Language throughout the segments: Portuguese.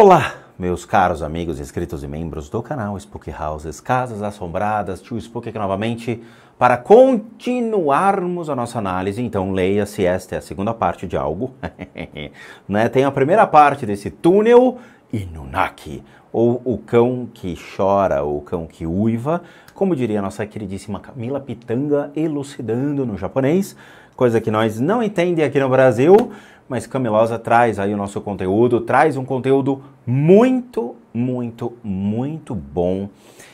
Olá, meus caros amigos, inscritos e membros do canal Spook Houses, Casas Assombradas, Tio Spook aqui novamente para continuarmos a nossa análise. Então, leia se esta é a segunda parte de algo. né? Tem a primeira parte desse túnel Inunaki, ou o cão que chora, ou o cão que uiva, como diria nossa queridíssima Camila Pitanga, elucidando no japonês, coisa que nós não entendemos aqui no Brasil, mas Camilosa traz aí o nosso conteúdo, traz um conteúdo muito, muito, muito bom.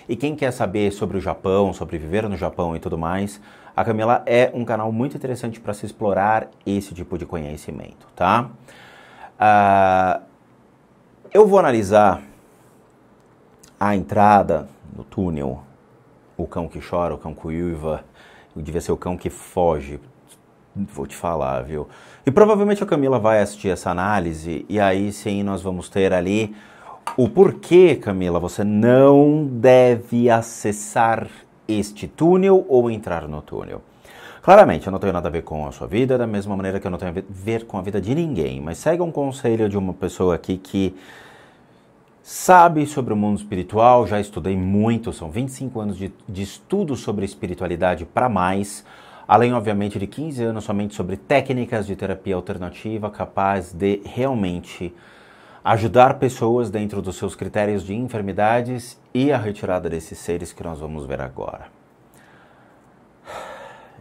E quem quer saber sobre o Japão, sobre viver no Japão e tudo mais, a Camila é um canal muito interessante para se explorar esse tipo de conhecimento, tá? Uh, eu vou analisar a entrada no túnel, o cão que chora, o cão que uiva, devia ser o cão que foge, Vou te falar, viu? E provavelmente a Camila vai assistir essa análise e aí sim nós vamos ter ali o porquê, Camila, você não deve acessar este túnel ou entrar no túnel. Claramente, eu não tenho nada a ver com a sua vida, da mesma maneira que eu não tenho a ver com a vida de ninguém, mas segue um conselho de uma pessoa aqui que sabe sobre o mundo espiritual, já estudei muito, são 25 anos de, de estudo sobre espiritualidade para mais além, obviamente, de 15 anos somente sobre técnicas de terapia alternativa capaz de realmente ajudar pessoas dentro dos seus critérios de enfermidades e a retirada desses seres que nós vamos ver agora.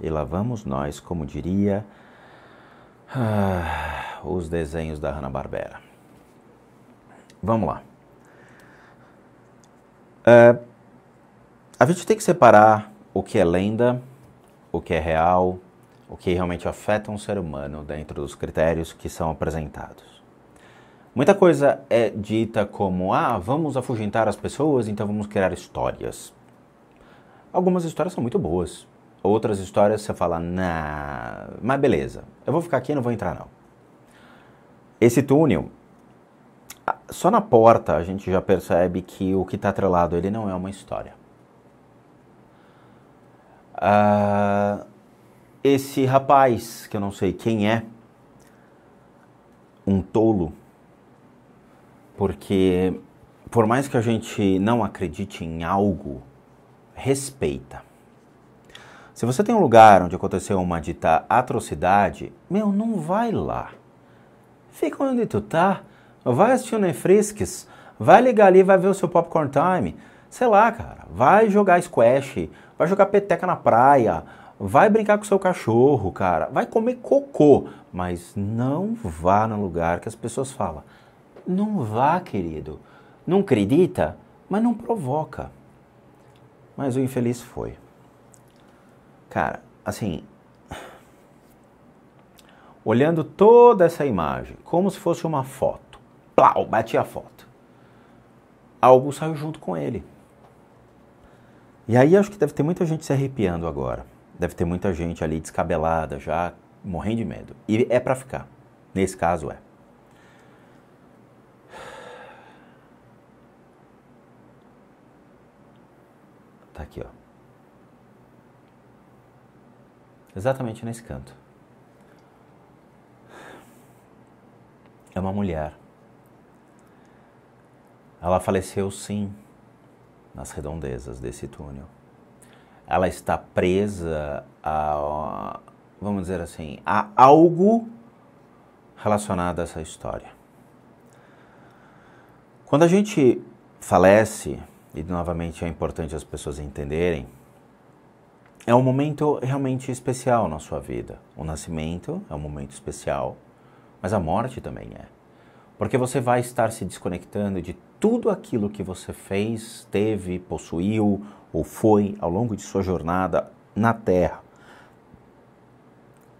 E lá vamos nós, como diria ah, os desenhos da Hanna-Barbera. Vamos lá. Uh, a gente tem que separar o que é lenda o que é real, o que realmente afeta um ser humano dentro dos critérios que são apresentados. Muita coisa é dita como, ah, vamos afugentar as pessoas, então vamos criar histórias. Algumas histórias são muito boas. Outras histórias você fala, nah, mas beleza, eu vou ficar aqui e não vou entrar não. Esse túnel, só na porta a gente já percebe que o que está atrelado ele não é uma história. Uh, esse rapaz, que eu não sei quem é, um tolo, porque por mais que a gente não acredite em algo, respeita. Se você tem um lugar onde aconteceu uma dita atrocidade, meu, não vai lá. Fica onde tu tá, vai assistir o Netflix, vai ligar ali, vai ver o seu Popcorn Time, sei lá, cara, vai jogar squash, vai jogar peteca na praia, vai brincar com seu cachorro, cara, vai comer cocô, mas não vá no lugar que as pessoas falam. Não vá, querido. Não acredita, mas não provoca. Mas o infeliz foi. Cara, assim, olhando toda essa imagem, como se fosse uma foto. Plau, bati a foto. Algo saiu junto com ele. E aí acho que deve ter muita gente se arrepiando agora. Deve ter muita gente ali descabelada, já morrendo de medo. E é para ficar. Nesse caso é. Tá aqui, ó. Exatamente nesse canto. É uma mulher. Ela faleceu sim nas redondezas desse túnel. Ela está presa a, vamos dizer assim, a algo relacionado a essa história. Quando a gente falece, e novamente é importante as pessoas entenderem, é um momento realmente especial na sua vida. O nascimento é um momento especial, mas a morte também é. Porque você vai estar se desconectando de tudo aquilo que você fez, teve, possuiu ou foi ao longo de sua jornada na Terra,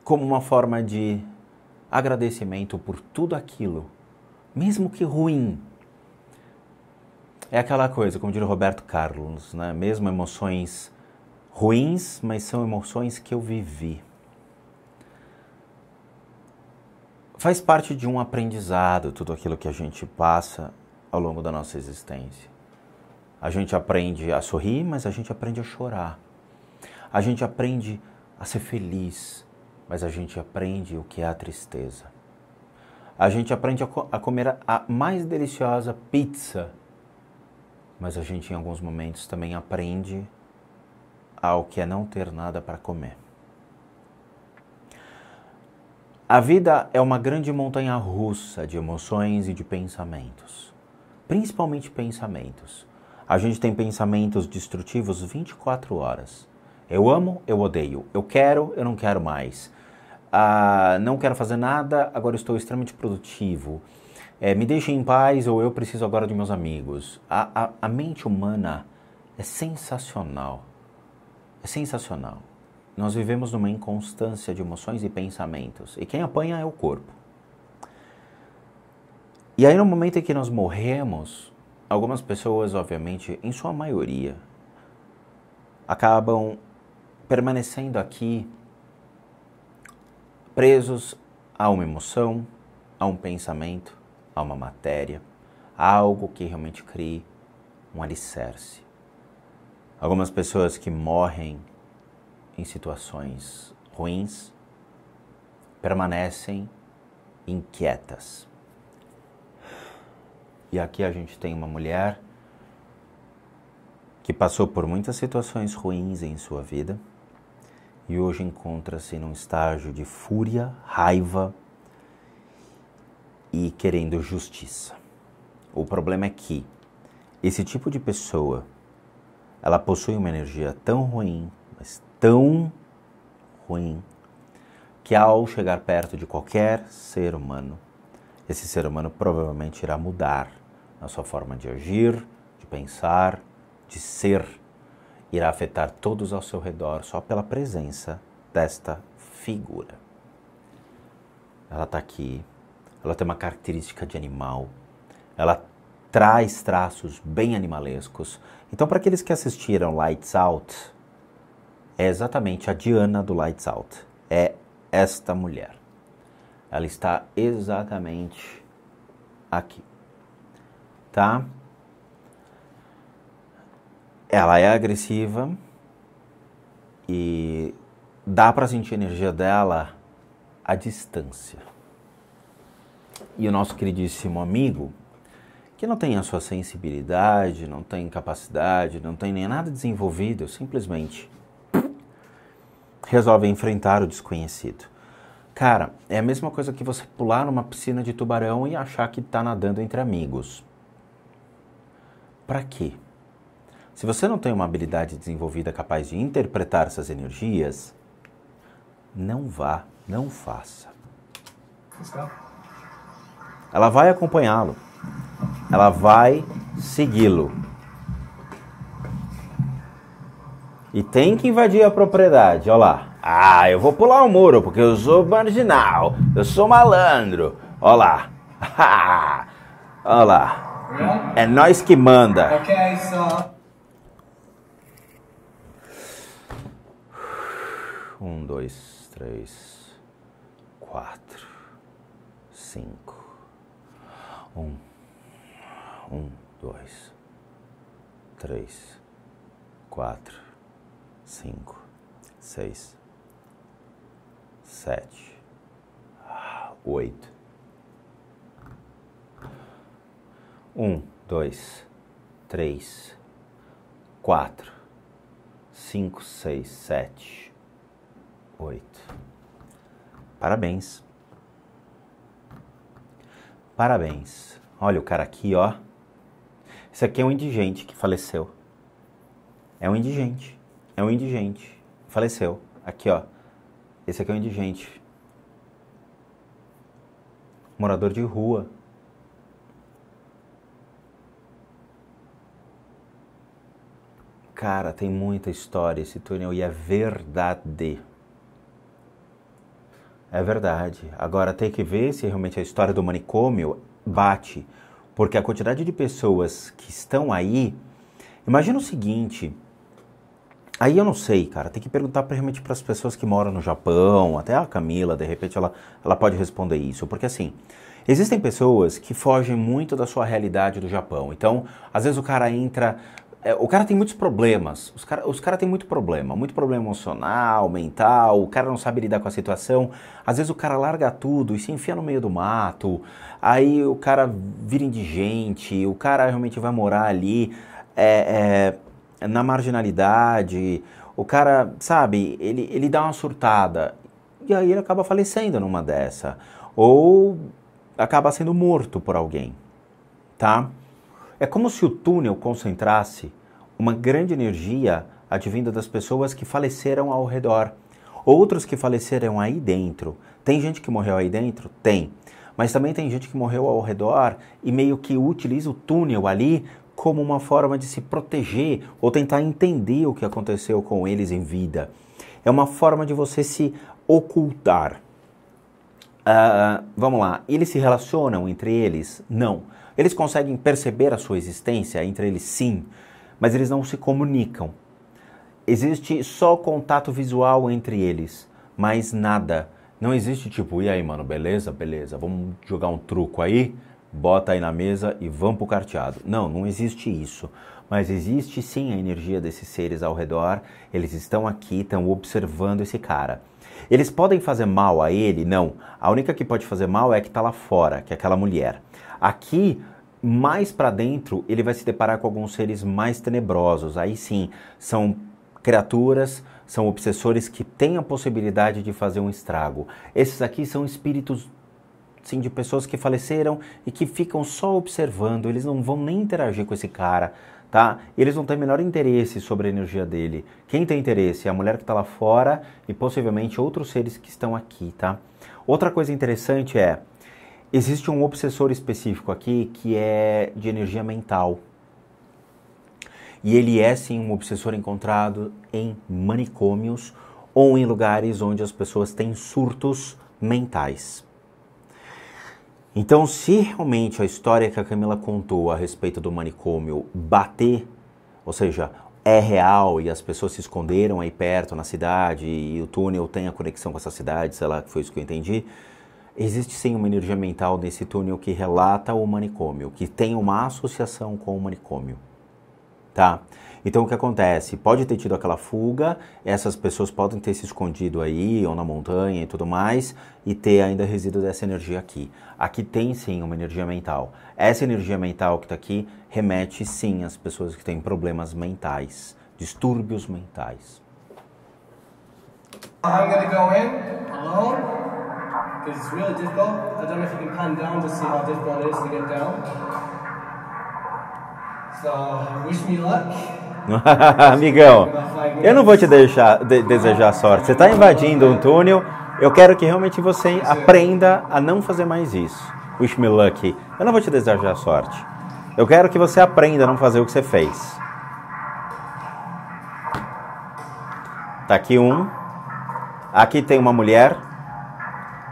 como uma forma de agradecimento por tudo aquilo, mesmo que ruim. É aquela coisa, como diria Roberto Carlos, né? mesmo emoções ruins, mas são emoções que eu vivi. Faz parte de um aprendizado tudo aquilo que a gente passa ao longo da nossa existência. A gente aprende a sorrir, mas a gente aprende a chorar. A gente aprende a ser feliz, mas a gente aprende o que é a tristeza. A gente aprende a, co a comer a mais deliciosa pizza, mas a gente em alguns momentos também aprende ao que é não ter nada para comer. A vida é uma grande montanha russa de emoções e de pensamentos, principalmente pensamentos. A gente tem pensamentos destrutivos 24 horas. Eu amo, eu odeio. Eu quero, eu não quero mais. Ah, não quero fazer nada, agora estou extremamente produtivo. É, me deixem em paz ou eu preciso agora de meus amigos. A, a, a mente humana é sensacional. É sensacional. Nós vivemos numa inconstância de emoções e pensamentos. E quem apanha é o corpo. E aí, no momento em que nós morremos, algumas pessoas, obviamente, em sua maioria, acabam permanecendo aqui presos a uma emoção, a um pensamento, a uma matéria, a algo que realmente crie um alicerce. Algumas pessoas que morrem em situações ruins permanecem inquietas. E aqui a gente tem uma mulher que passou por muitas situações ruins em sua vida e hoje encontra-se num estágio de fúria, raiva e querendo justiça. O problema é que esse tipo de pessoa, ela possui uma energia tão ruim, mas tão ruim que ao chegar perto de qualquer ser humano, esse ser humano provavelmente irá mudar na sua forma de agir, de pensar, de ser. Irá afetar todos ao seu redor só pela presença desta figura. Ela está aqui, ela tem uma característica de animal, ela traz traços bem animalescos. Então, para aqueles que assistiram Lights Out, é exatamente a Diana do Lights Out. É esta mulher. Ela está exatamente aqui. Tá? Ela é agressiva e dá para sentir a energia dela à distância. E o nosso queridíssimo amigo, que não tem a sua sensibilidade, não tem capacidade, não tem nem nada desenvolvido, simplesmente resolve enfrentar o desconhecido. Cara, é a mesma coisa que você pular numa piscina de tubarão e achar que está nadando entre amigos. Para quê? Se você não tem uma habilidade desenvolvida capaz de interpretar essas energias, não vá, não faça. Ela vai acompanhá-lo. Ela vai segui-lo. E tem que invadir a propriedade, olha lá. Ah, eu vou pular o muro porque eu sou marginal, eu sou malandro. Olha lá. olha lá. É nós que manda. Okay, so... Um, dois, três, quatro, cinco. Um, um, dois, três, quatro cinco, seis, sete, oito. Um, dois, três, quatro, cinco, seis, sete, oito. Parabéns. Parabéns. Olha o cara aqui, ó. Esse aqui é um indigente que faleceu. É um indigente. É um indigente. Faleceu. Aqui, ó. Esse aqui é um indigente. Morador de rua. Cara, tem muita história esse túnel e é verdade. É verdade. Agora tem que ver se realmente a história do manicômio bate. Porque a quantidade de pessoas que estão aí. Imagina o seguinte: Aí eu não sei, cara, tem que perguntar realmente para as pessoas que moram no Japão, até a Camila, de repente ela, ela pode responder isso, porque assim, existem pessoas que fogem muito da sua realidade do Japão. Então, às vezes o cara entra é, o cara tem muitos problemas. Os caras os cara têm muito problema, muito problema emocional, mental. O cara não sabe lidar com a situação. Às vezes o cara larga tudo e se enfia no meio do mato. Aí o cara vira indigente. O cara realmente vai morar ali é, é, na marginalidade. O cara, sabe, ele, ele dá uma surtada. E aí ele acaba falecendo numa dessa. Ou acaba sendo morto por alguém. Tá? É como se o túnel concentrasse uma grande energia advinda das pessoas que faleceram ao redor. Outros que faleceram aí dentro. Tem gente que morreu aí dentro? Tem. Mas também tem gente que morreu ao redor e meio que utiliza o túnel ali como uma forma de se proteger ou tentar entender o que aconteceu com eles em vida. É uma forma de você se ocultar. Uh, vamos lá, eles se relacionam entre eles? Não. Eles conseguem perceber a sua existência entre eles, sim, mas eles não se comunicam. Existe só contato visual entre eles, mas nada. Não existe tipo, e aí, mano, beleza? Beleza, vamos jogar um truco aí, bota aí na mesa e vamos pro carteado. Não, não existe isso. Mas existe sim a energia desses seres ao redor, eles estão aqui, estão observando esse cara. Eles podem fazer mal a ele? Não. A única que pode fazer mal é que está lá fora, que é aquela mulher. Aqui, mais para dentro, ele vai se deparar com alguns seres mais tenebrosos. Aí sim, são criaturas, são obsessores que têm a possibilidade de fazer um estrago. Esses aqui são espíritos sim de pessoas que faleceram e que ficam só observando, eles não vão nem interagir com esse cara, tá? Eles não têm o menor interesse sobre a energia dele. Quem tem interesse é a mulher que está lá fora e possivelmente outros seres que estão aqui, tá? Outra coisa interessante é Existe um obsessor específico aqui que é de energia mental. E ele é sim um obsessor encontrado em manicômios ou em lugares onde as pessoas têm surtos mentais. Então, se realmente a história que a Camila contou a respeito do manicômio bater, ou seja, é real e as pessoas se esconderam aí perto na cidade e o túnel tem a conexão com essa cidade, sei lá, que foi isso que eu entendi, Existe sim uma energia mental nesse túnel que relata o manicômio, que tem uma associação com o manicômio. Tá? Então o que acontece? Pode ter tido aquela fuga, essas pessoas podem ter se escondido aí, ou na montanha e tudo mais, e ter ainda resíduo dessa energia aqui. Aqui tem sim uma energia mental. Essa energia mental que está aqui remete sim às pessoas que têm problemas mentais, distúrbios mentais. I'm gonna go in alone because it's really difficult. I don't know if you can pan down to see how difficult it is to get down. Amigão, eu não vou te deixar de, desejar sorte. Você está invadindo um túnel. Eu quero que realmente você aprenda a não fazer mais isso. Wish me luck. Eu não vou te desejar sorte. Eu quero que você aprenda a não fazer o que você fez. Tá aqui um. Aqui tem uma mulher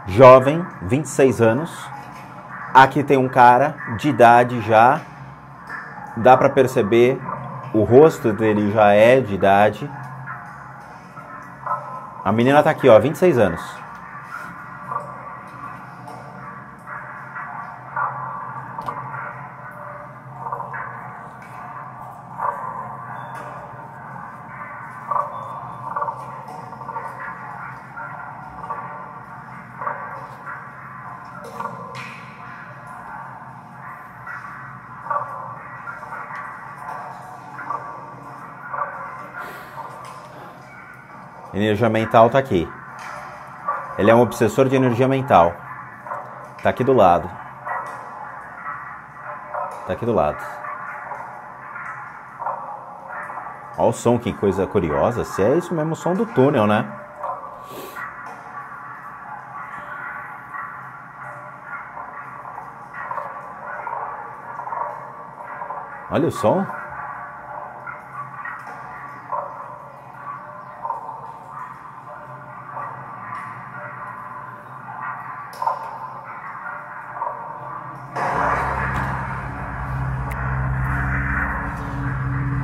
jovem, 26 anos. Aqui tem um cara de idade já, dá para perceber, o rosto dele já é de idade. A menina tá aqui, ó, 26 anos. Energia mental está aqui. Ele é um obsessor de energia mental. Está aqui do lado. Está aqui do lado. Olha o som, que coisa curiosa. Se é isso mesmo, o som do túnel, né? Olha o som.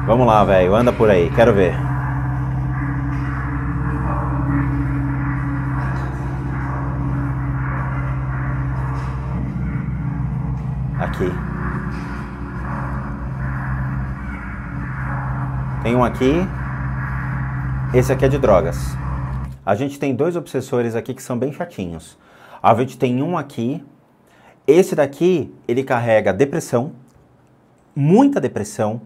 Vamos lá, velho. Anda por aí. Quero ver. Aqui. Tem um aqui. Esse aqui é de drogas. A gente tem dois obsessores aqui que são bem chatinhos. A gente tem um aqui. Esse daqui, ele carrega depressão, muita depressão.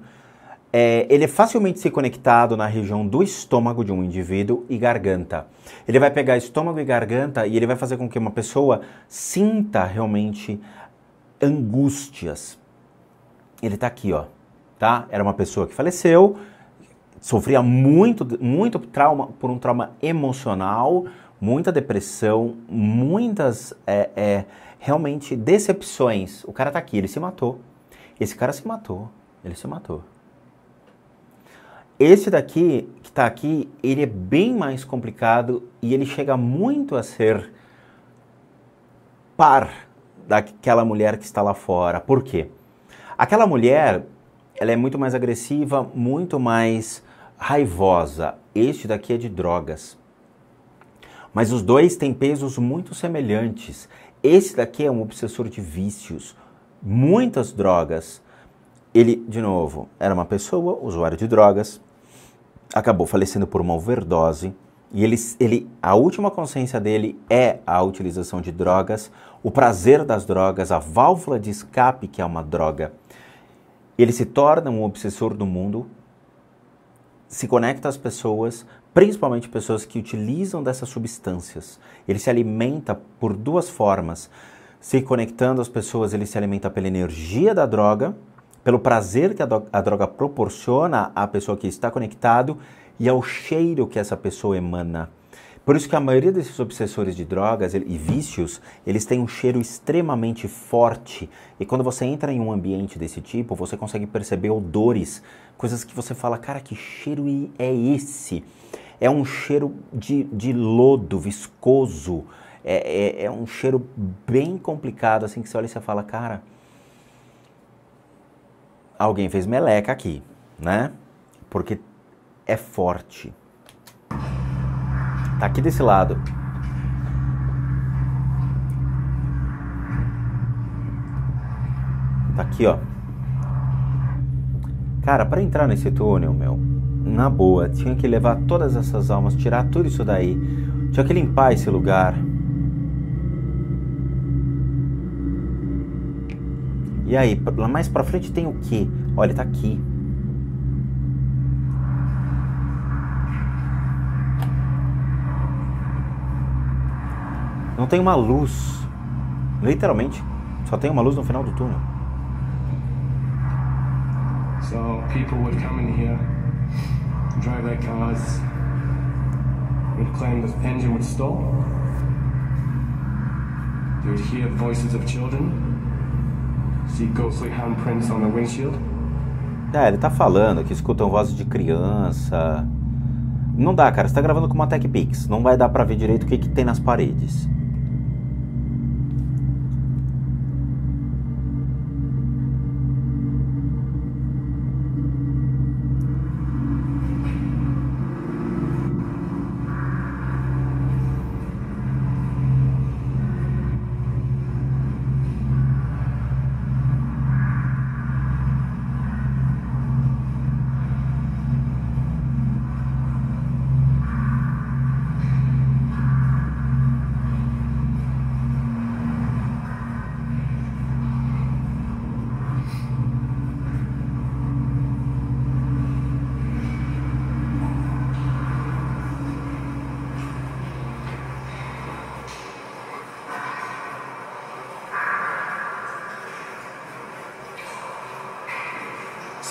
É, ele é facilmente se conectado na região do estômago de um indivíduo e garganta. Ele vai pegar estômago e garganta e ele vai fazer com que uma pessoa sinta realmente angústias. Ele está aqui, ó, tá? Era uma pessoa que faleceu, sofria muito, muito trauma por um trauma emocional, muita depressão, muitas é, é, realmente decepções. O cara tá aqui, ele se matou. Esse cara se matou, ele se matou. Esse daqui, que está aqui, ele é bem mais complicado e ele chega muito a ser par daquela mulher que está lá fora. Por quê? Aquela mulher, ela é muito mais agressiva, muito mais raivosa. Este daqui é de drogas. Mas os dois têm pesos muito semelhantes. Esse daqui é um obsessor de vícios, muitas drogas. Ele, de novo, era uma pessoa, usuário de drogas, acabou falecendo por uma overdose. E ele, ele, a última consciência dele é a utilização de drogas, o prazer das drogas, a válvula de escape que é uma droga. Ele se torna um obsessor do mundo, se conecta às pessoas, principalmente pessoas que utilizam dessas substâncias. Ele se alimenta por duas formas. Se conectando às pessoas, ele se alimenta pela energia da droga, pelo prazer que a, droga proporciona à pessoa que está conectado e ao cheiro que essa pessoa emana. Por isso que a maioria desses obsessores de drogas e vícios, eles têm um cheiro extremamente forte. E quando você entra em um ambiente desse tipo, você consegue perceber odores, coisas que você fala, cara, que cheiro é esse? É um cheiro de, de lodo, viscoso. É, é, é um cheiro bem complicado, assim, que você olha e você fala, cara, alguém fez meleca aqui, né? Porque é forte. Tá aqui desse lado. Tá aqui, ó. Cara, para entrar nesse túnel, meu, na boa, tinha que levar todas essas almas, tirar tudo isso daí. Tinha que limpar esse lugar. E aí, lá mais pra frente tem o que? Olha, tá aqui. Não tem uma luz. Literalmente, só tem uma luz no final do túnel. So people would come in here, drive their cars, would claim the engine would stop. They would hear voices of children, É, ele tá falando que escutam vozes de criança. Não dá, cara. Você tá gravando com uma TechPix. Não vai dar pra ver direito o que, que tem nas paredes.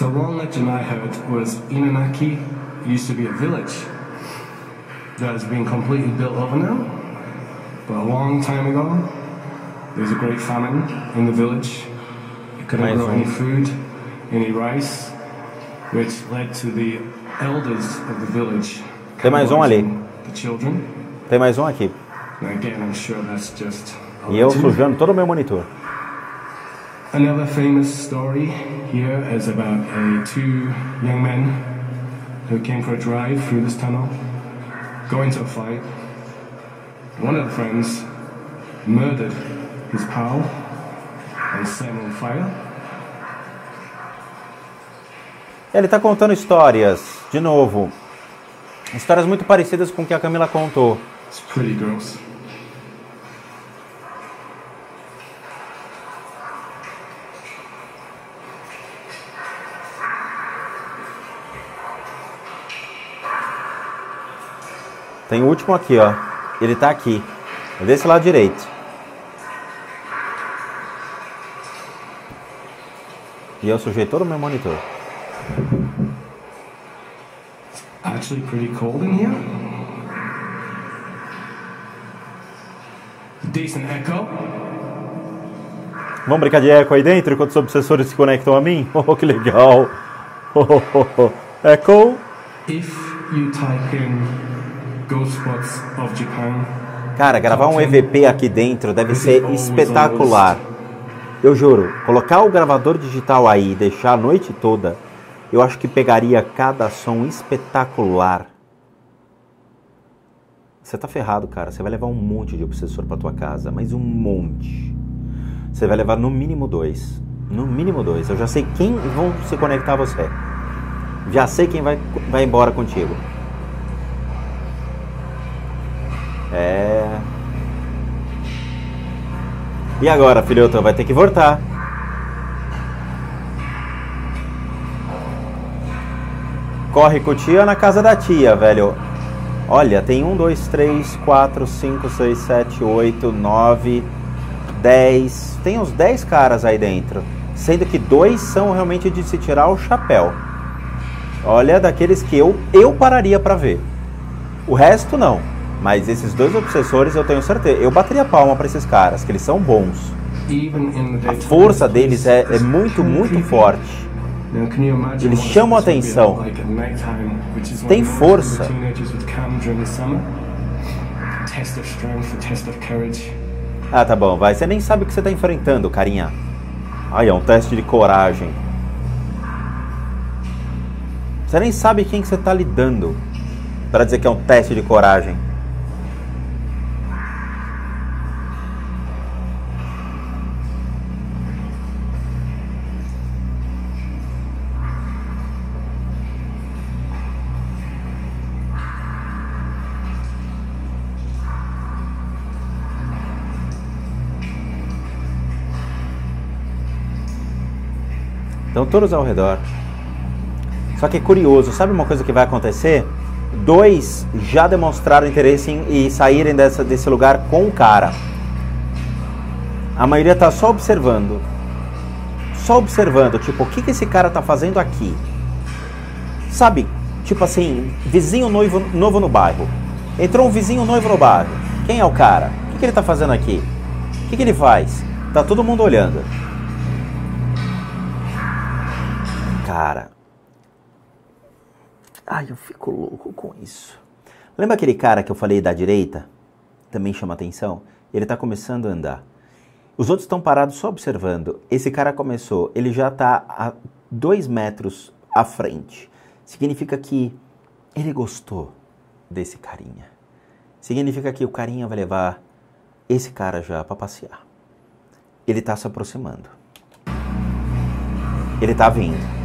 So one legend I heard was Inanaki used to be a village that has been completely built over now. But a long time ago, there was a great famine in the village. You couldn't grow any food, any rice, which led to the elders of the village Tem mais um ali. the children. Tem mais um aqui. And again, I'm sure that's just E eu sujando todo o meu monitor. Another famous story here is about uh, two young men who came for a drive through this tunnel, go into a fight. One of the friends murdered his pal and set him on fire. Ele está contando histórias, de novo. Histórias muito parecidas com o que a Camila contou. It's pretty gross. Tem o último aqui, ó. Ele tá aqui. É desse lado direito. E eu sujei todo o meu monitor. Actually, pretty cold in here. Decent echo. Vamos brincar de eco aí dentro enquanto os obsessores se conectam a mim? Oh, que legal! Oh, oh, oh, oh. Echo. If you type in Cara, gravar um EVP aqui dentro deve ser espetacular. Eu juro, colocar o gravador digital aí e deixar a noite toda, eu acho que pegaria cada som espetacular. Você tá ferrado, cara. Você vai levar um monte de obsessor pra tua casa, mas um monte. Você vai levar no mínimo dois. No mínimo dois. Eu já sei quem vão se conectar a você. Já sei quem vai, vai embora contigo. É. E agora, filhoto? Vai ter que voltar. Corre com tia na casa da tia, velho. Olha, tem um, dois, três, quatro, cinco, seis, sete, oito, nove, dez. Tem uns dez caras aí dentro. Sendo que dois são realmente de se tirar o chapéu. Olha, daqueles que eu, eu pararia pra ver. O resto não. Mas esses dois obsessores eu tenho certeza. Eu bateria palma pra esses caras, que eles são bons. A força deles é, é muito, muito forte. Eles chamam be atenção. Tem força. a. Ah, tá bom, vai. Você nem sabe o que você tá enfrentando, carinha. Ai, é um teste de coragem. Você nem sabe quem que você tá lidando para dizer que é um teste de coragem. Todos ao redor. Só que é curioso, sabe uma coisa que vai acontecer? Dois já demonstraram interesse em, em saírem dessa, desse lugar com o cara. A maioria tá só observando. Só observando, tipo, o que, que esse cara tá fazendo aqui? Sabe, tipo assim, vizinho noivo, novo no bairro. Entrou um vizinho noivo no bairro. Quem é o cara? O que, que ele tá fazendo aqui? O que, que ele faz? Tá todo mundo olhando. Cara. Ai, eu fico louco com isso. Lembra aquele cara que eu falei da direita? Também chama atenção. Ele tá começando a andar. Os outros estão parados só observando. Esse cara começou, ele já tá a dois metros à frente. Significa que ele gostou desse carinha. Significa que o carinha vai levar esse cara já para passear. Ele tá se aproximando. Ele tá vindo.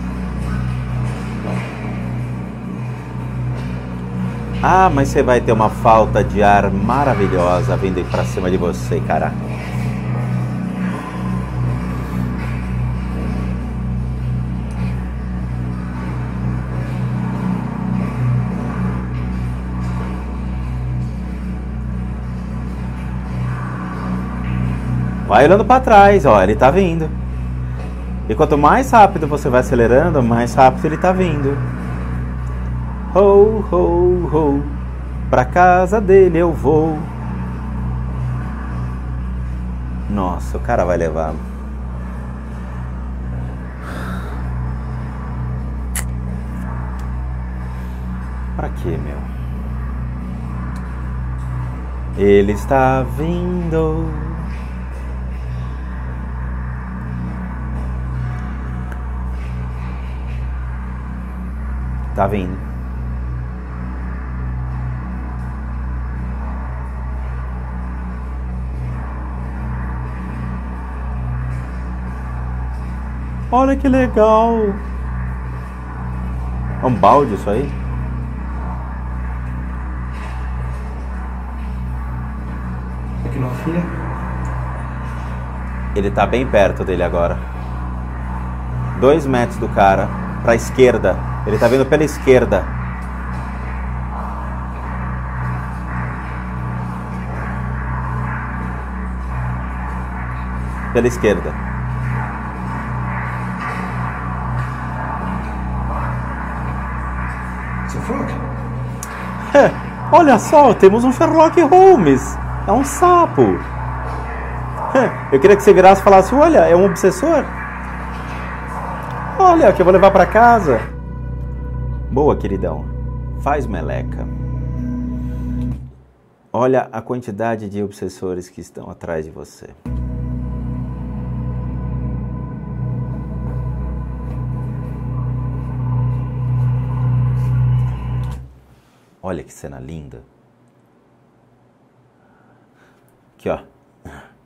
Ah, mas você vai ter uma falta de ar maravilhosa vindo pra cima de você, cara. Vai olhando pra trás, ó, ele tá vindo. E quanto mais rápido você vai acelerando, mais rápido ele tá vindo. Ho, ho, ho, pra casa dele eu vou. Nossa, o cara vai levar. Pra quê, meu? Ele está vindo. Tá vindo. Olha que legal. É um balde isso aí? Looking off here. Ele tá bem perto dele agora. Dois metros do cara, pra esquerda. Ele tá vindo pela esquerda. Pela esquerda. Olha só, temos um Sherlock Holmes. É um sapo. Eu queria que você virasse e falasse: Olha, é um obsessor. Olha, que eu vou levar para casa. Boa, queridão. Faz meleca. Olha a quantidade de obsessores que estão atrás de você. Olha que cena linda. Aqui, ó.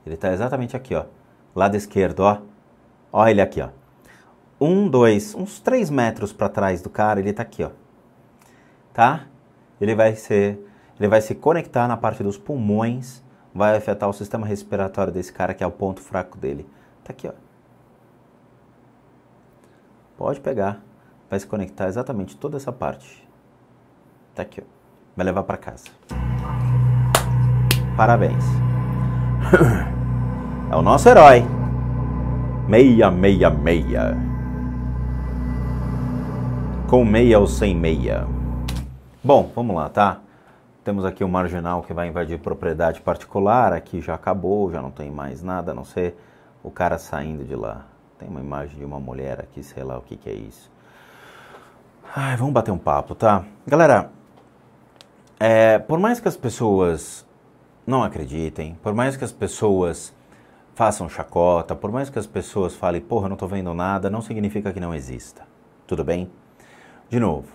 Ele tá exatamente aqui, ó. Lado esquerdo, ó. Ó ele aqui, ó. Um, dois, uns três metros para trás do cara, ele tá aqui, ó. Tá? Ele vai ser, ele vai se conectar na parte dos pulmões, vai afetar o sistema respiratório desse cara, que é o ponto fraco dele. Tá aqui, ó. Pode pegar. Vai se conectar exatamente toda essa parte. Tá aqui, ó. Vai levar para casa. Parabéns. É o nosso herói. Meia, meia, meia. Com meia ou sem meia. Bom, vamos lá, tá? Temos aqui o marginal que vai invadir propriedade particular. Aqui já acabou, já não tem mais nada, a não ser o cara saindo de lá. Tem uma imagem de uma mulher aqui, sei lá o que, que é isso. Ai, vamos bater um papo, tá? Galera, é, por mais que as pessoas não acreditem, por mais que as pessoas façam chacota, por mais que as pessoas falem, porra, não tô vendo nada, não significa que não exista. Tudo bem? De novo,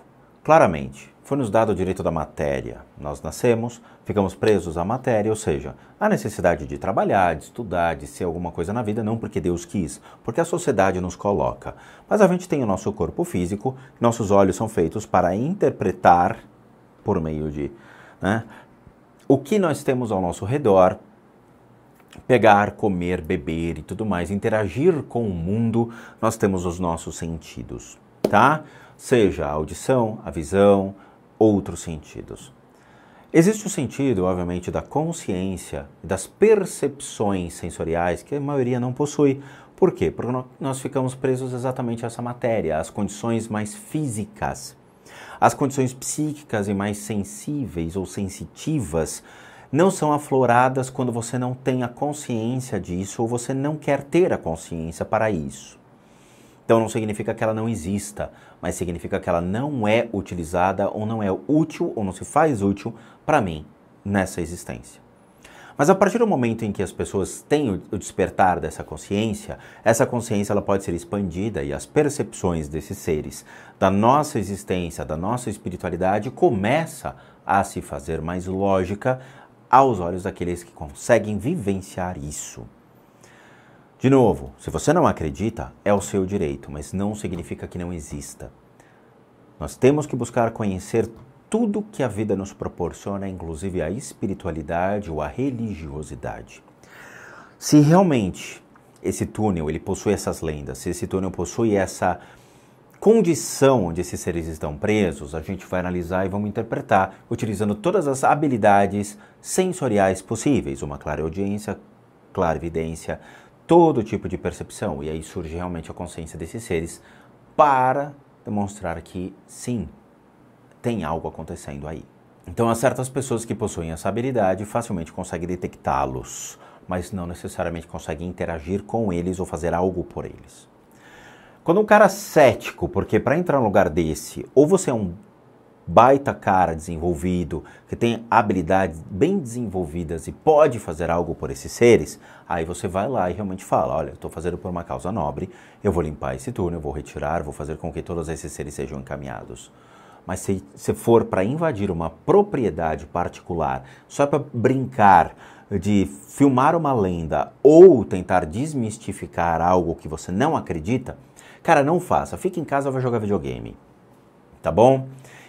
claramente, foi nos dado o direito da matéria. Nós nascemos, ficamos presos à matéria, ou seja, a necessidade de trabalhar, de estudar, de ser alguma coisa na vida, não porque Deus quis, porque a sociedade nos coloca. Mas a gente tem o nosso corpo físico, nossos olhos são feitos para interpretar por meio de né, o que nós temos ao nosso redor, pegar, comer, beber e tudo mais, interagir com o mundo, nós temos os nossos sentidos, tá? Seja a audição, a visão, outros sentidos. Existe o sentido, obviamente, da consciência, das percepções sensoriais que a maioria não possui. Por quê? Porque nós ficamos presos exatamente a essa matéria, às condições mais físicas. As condições psíquicas e mais sensíveis ou sensitivas não são afloradas quando você não tem a consciência disso ou você não quer ter a consciência para isso. Então não significa que ela não exista, mas significa que ela não é utilizada ou não é útil ou não se faz útil para mim nessa existência. Mas a partir do momento em que as pessoas têm o despertar dessa consciência, essa consciência ela pode ser expandida e as percepções desses seres da nossa existência, da nossa espiritualidade começa a se fazer mais lógica aos olhos daqueles que conseguem vivenciar isso. De novo, se você não acredita, é o seu direito, mas não significa que não exista. Nós temos que buscar conhecer tudo que a vida nos proporciona, inclusive a espiritualidade ou a religiosidade. Se realmente esse túnel ele possui essas lendas, se esse túnel possui essa condição onde esses seres estão presos, a gente vai analisar e vamos interpretar utilizando todas as habilidades sensoriais possíveis, uma clara audiência, clara evidência, todo tipo de percepção. E aí surge realmente a consciência desses seres para demonstrar que sim, tem algo acontecendo aí. Então, há certas pessoas que possuem essa habilidade facilmente conseguem detectá-los, mas não necessariamente conseguem interagir com eles ou fazer algo por eles. Quando um cara cético, porque para entrar num lugar desse, ou você é um baita cara desenvolvido, que tem habilidades bem desenvolvidas e pode fazer algo por esses seres, aí você vai lá e realmente fala: olha, estou fazendo por uma causa nobre, eu vou limpar esse túnel, vou retirar, vou fazer com que todos esses seres sejam encaminhados. Mas se, se for para invadir uma propriedade particular, só para brincar de filmar uma lenda ou tentar desmistificar algo que você não acredita, cara, não faça. Fique em casa e vai jogar videogame. tá bom?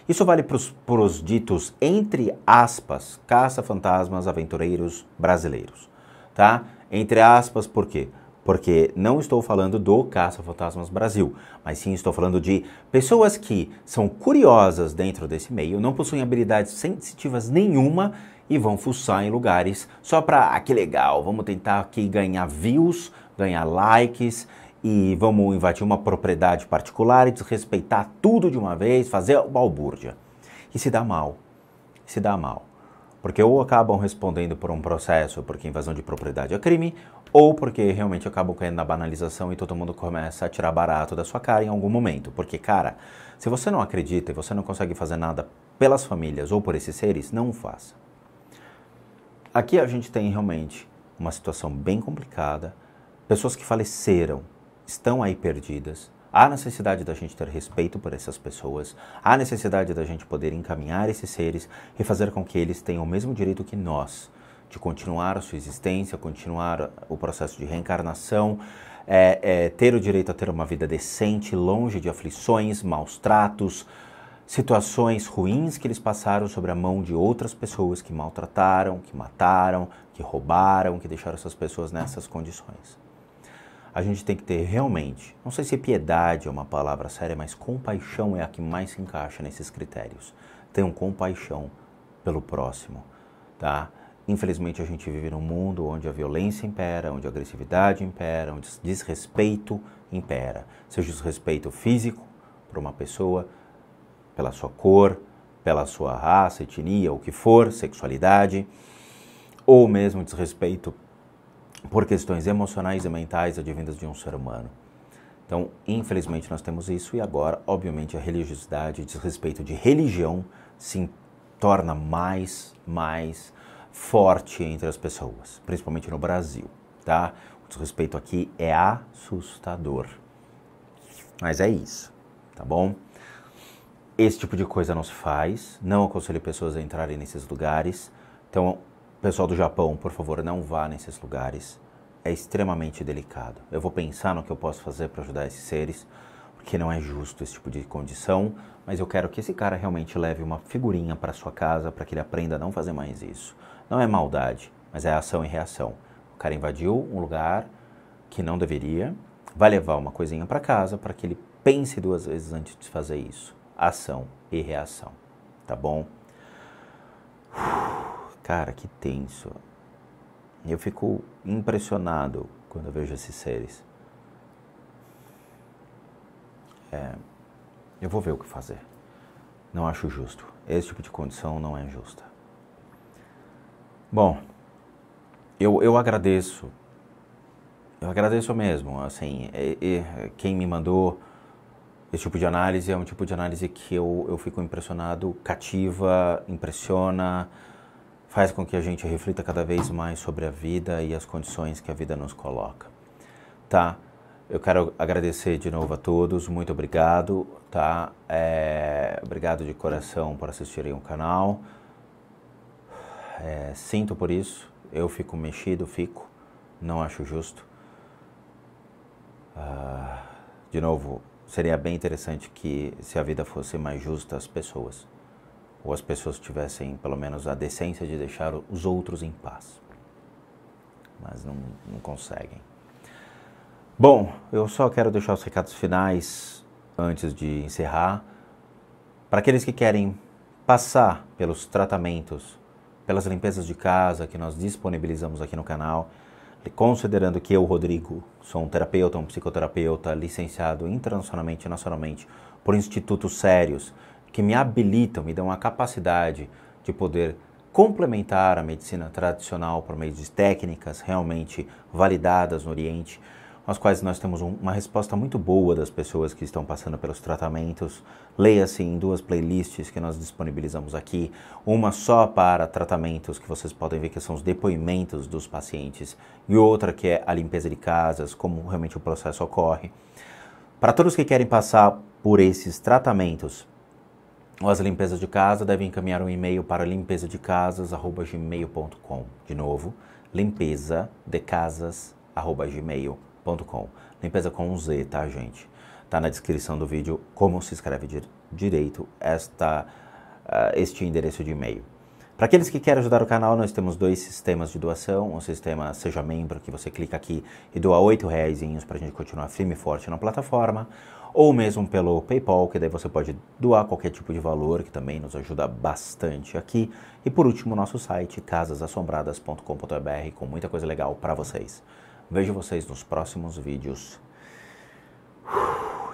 Isso vale para os ditos, entre aspas, caça-fantasmas aventureiros brasileiros, tá? Entre aspas, por quê? Porque não estou falando do Caça-Fantasmas Brasil, mas sim estou falando de pessoas que são curiosas dentro desse meio, não possuem habilidades sensitivas nenhuma e vão fuçar em lugares só para, ah, que legal, vamos tentar aqui ganhar views, ganhar likes e vamos invadir uma propriedade particular e desrespeitar tudo de uma vez, fazer balbúrdia. E se dá mal. Se dá mal. Porque ou acabam respondendo por um processo porque invasão de propriedade é crime, ou porque realmente acabam caindo na banalização e todo mundo começa a tirar barato da sua cara em algum momento. Porque, cara, se você não acredita e você não consegue fazer nada pelas famílias ou por esses seres, não faça. Aqui a gente tem realmente uma situação bem complicada, pessoas que faleceram estão aí perdidas. Há necessidade da gente ter respeito por essas pessoas, há necessidade da gente poder encaminhar esses seres e fazer com que eles tenham o mesmo direito que nós de continuar a sua existência, continuar o processo de reencarnação, é, é, ter o direito a ter uma vida decente, longe de aflições, maus tratos, situações ruins que eles passaram sobre a mão de outras pessoas que maltrataram, que mataram, que roubaram, que deixaram essas pessoas nessas condições a gente tem que ter realmente, não sei se piedade é uma palavra séria, mas compaixão é a que mais se encaixa nesses critérios. Tenham compaixão pelo próximo, tá? Infelizmente a gente vive num mundo onde a violência impera, onde a agressividade impera, onde o desrespeito impera. Seja desrespeito físico para uma pessoa, pela sua cor, pela sua raça, etnia, o que for, sexualidade, ou mesmo desrespeito por questões emocionais e mentais advindas de um ser humano. Então, infelizmente, nós temos isso e agora, obviamente, a religiosidade, o desrespeito de religião se torna mais, mais forte entre as pessoas, principalmente no Brasil, tá? O desrespeito aqui é assustador. Mas é isso, tá bom? Esse tipo de coisa não se faz, não aconselho pessoas a entrarem nesses lugares. Então, Pessoal do Japão, por favor, não vá nesses lugares. É extremamente delicado. Eu vou pensar no que eu posso fazer para ajudar esses seres, porque não é justo esse tipo de condição, mas eu quero que esse cara realmente leve uma figurinha para sua casa para que ele aprenda a não fazer mais isso. Não é maldade, mas é ação e reação. O cara invadiu um lugar que não deveria, vai levar uma coisinha para casa para que ele pense duas vezes antes de fazer isso. Ação e reação, tá bom? Cara, que tenso. Eu fico impressionado quando eu vejo esses seres. É, eu vou ver o que fazer. Não acho justo. Esse tipo de condição não é justa. Bom, eu, eu agradeço. Eu agradeço mesmo. Assim, e, e, quem me mandou esse tipo de análise é um tipo de análise que eu, eu fico impressionado, cativa, impressiona faz com que a gente reflita cada vez mais sobre a vida e as condições que a vida nos coloca. Tá? Eu quero agradecer de novo a todos, muito obrigado, tá? É, obrigado de coração por assistirem o canal. É, sinto por isso, eu fico mexido, fico, não acho justo. Ah, de novo, seria bem interessante que se a vida fosse mais justa às pessoas ou as pessoas tivessem pelo menos a decência de deixar os outros em paz. Mas não, não conseguem. Bom, eu só quero deixar os recados finais antes de encerrar. Para aqueles que querem passar pelos tratamentos, pelas limpezas de casa que nós disponibilizamos aqui no canal, considerando que eu, Rodrigo, sou um terapeuta, um psicoterapeuta licenciado internacionalmente e nacionalmente por institutos sérios que me habilitam, me dão a capacidade de poder complementar a medicina tradicional por meio de técnicas realmente validadas no Oriente, as quais nós temos um, uma resposta muito boa das pessoas que estão passando pelos tratamentos. Leia-se em duas playlists que nós disponibilizamos aqui, uma só para tratamentos que vocês podem ver que são os depoimentos dos pacientes e outra que é a limpeza de casas, como realmente o processo ocorre. Para todos que querem passar por esses tratamentos, ou as limpezas de casa devem encaminhar um e-mail para limpezadecasas@gmail.com. De novo, limpezadecasas@gmail.com. Limpeza com um Z, tá, gente? Tá na descrição do vídeo como se escreve di direito esta, uh, este endereço de e-mail. Para aqueles que querem ajudar o canal, nós temos dois sistemas de doação. Um sistema Seja Membro, que você clica aqui e doa R$ reais para a gente continuar firme e forte na plataforma. Ou mesmo pelo PayPal, que daí você pode doar qualquer tipo de valor, que também nos ajuda bastante aqui. E por último, nosso site, casasassombradas.com.br, com muita coisa legal para vocês. Vejo vocês nos próximos vídeos.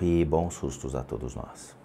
E bons sustos a todos nós.